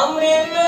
I'm in love.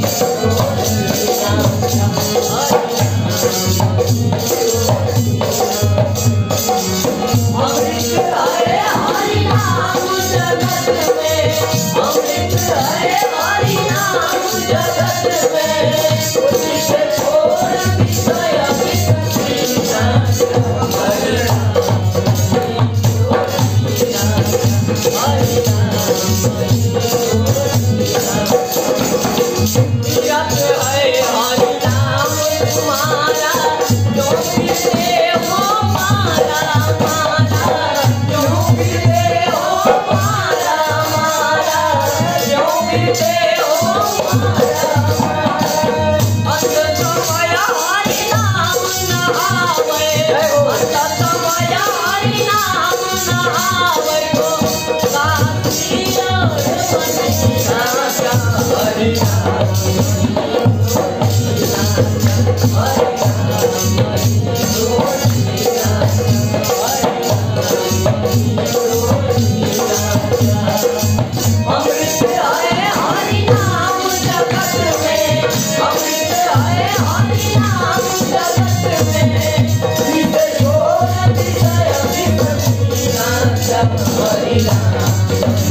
Hare Rama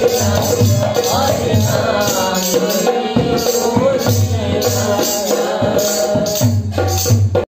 I'm not